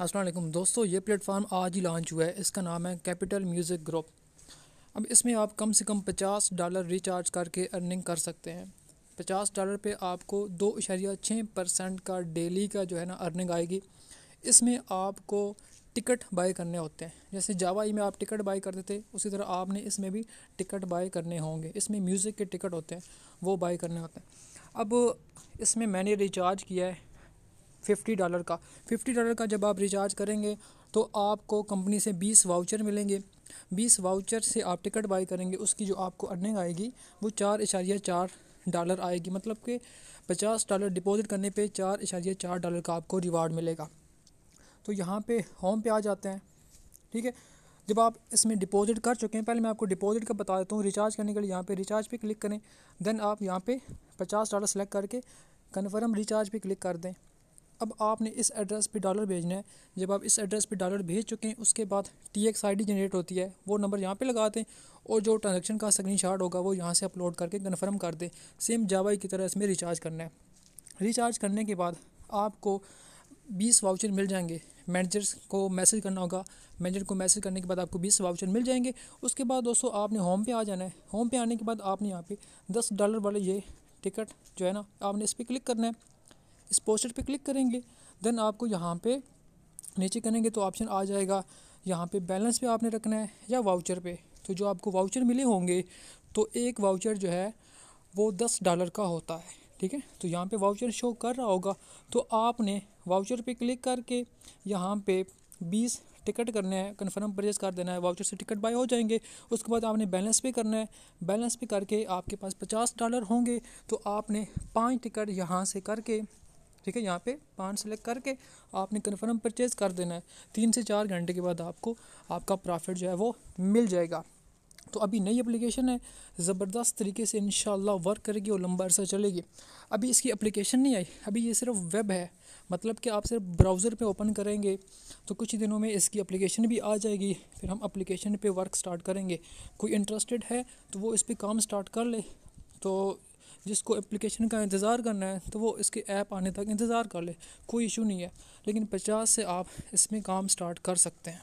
अस्सलाम दोस्तों, ये प्लेटफॉर्म आज ही लॉन्च हुआ है। इसका नाम है कैपिटल म्यूज़िक ग्रुप अब इसमें आप कम से कम पचास डॉलर रिचार्ज करके अर्निंग कर सकते हैं। पचास डॉलर पे आपको दो इशारिया छः परसेंट का डेली का जो है ना अर्निंग आएगी। इसमें आपको टिकट बाय करने होते हैं। जैसे जावा ई में आप टिकट बाय करते थे, उसी तरह आपने इसमें भी टिकट बाय करने होंगे। इसमें म्यूज़िक के टिकट होते हैं, वो बाय करने होते हैं। अब इसमें मैंने रिचार्ज किया है। फिफ्टी डॉलर का। फिफ्टी डॉलर का जब आप रिचार्ज करेंगे तो आपको कंपनी से बीस वाउचर मिलेंगे। बीस वाउचर से आप टिकट बाई करेंगे, उसकी जो आपको अर्निंग आएगी, वो चार इशारिया चार डॉलर आएगी। मतलब कि पचास डॉलर डिपॉजिट करने पे चार इशारिया चार डॉलर का आपको रिवार्ड मिलेगा। तो यहाँ पे होम पे आ जाते हैं, ठीक है? जब आप इसमें डिपॉजिट कर चुके हैं, पहले मैं आपको डिपॉजिट का बता देता हूँ, रिचार्ज करने के लिए यहाँ पे रिचार्ज पे क्लिक करें। देन आप यहाँ पे पचास डॉलर सेलेक्ट करके कन्फर्म रिचार्ज पे क्लिक कर दें। अब आपने इस एड्रेस पे डॉलर भेजना है। जब आप इस एड्रेस पे डॉलर भेज चुके हैं, उसके बाद T X I D generate होती है। वो नंबर यहाँ पे लगा दें और जो ट्रांजेक्शन का स्क्रीन शॉट होगा, वो यहाँ से अपलोड करके कन्फर्म कर दें। सेम जावाई की तरह इसमें रिचार्ज करना है। रिचार्ज करने के बाद आपको बीस वाउचर मिल जाएँगे। मैनेजर्स को मैसेज करना होगा। मैनेजर को मैसेज करने के बाद आपको बीस वाउचर मिल जाएँगे। उसके बाद दोस्तों, आपने होम पे आ जाना है। होम पे आने के बाद आपने यहाँ पे दस डॉलर वाले ये टिकट जो है ना, आपने इस पर क्लिक करना है। इस पोस्टर पे क्लिक करेंगे देन आपको यहाँ पे नीचे करेंगे तो ऑप्शन आ जाएगा। यहाँ पे बैलेंस पे आपने रखना है या वाउचर पे। तो जो आपको वाउचर मिले होंगे तो एक वाउचर जो है, वो दस डॉलर का होता है, ठीक है? तो यहाँ पे वाउचर शो कर रहा होगा। तो आपने वाउचर पे क्लिक करके यहाँ पे बीस टिकट करने हैं कन्फर्म परचेज़ कर देना है वाउचर से टिकट बाय हो जाएँगे। उसके बाद आपने बैलेंस पे करना है। बैलेंस पे करके आपके पास पचास डॉलर होंगे तो आपने पाँच टिकट यहाँ से करके ठीक है, यहाँ पे पाँच सेलेक्ट करके आपने कन्फर्म परचेज़ कर देना है। तीन से चार घंटे के बाद आपको आपका प्रॉफिट जो है वो मिल जाएगा। तो अभी नई एप्लीकेशन है, ज़बरदस्त तरीके से इन वर्क करेगी और लंबा अरसा चलेगी। अभी इसकी एप्लीकेशन नहीं आई, अभी ये सिर्फ़ वेब है। मतलब कि आप सिर्फ़ ब्राउज़र पे ओपन करेंगे तो कुछ ही दिनों में इसकी एप्लीकेशन भी आ जाएगी। फिर हम एप्लीकेशन पे वर्क स्टार्ट करेंगे। कोई इंटरेस्टेड है तो वो इस पर काम स्टार्ट कर ले। तो जिसको एप्लीकेशन का इंतज़ार करना है तो वो इसके ऐप आने तक इंतज़ार कर ले, कोई इशू नहीं है। लेकिन पचास से आप इसमें काम स्टार्ट कर सकते हैं।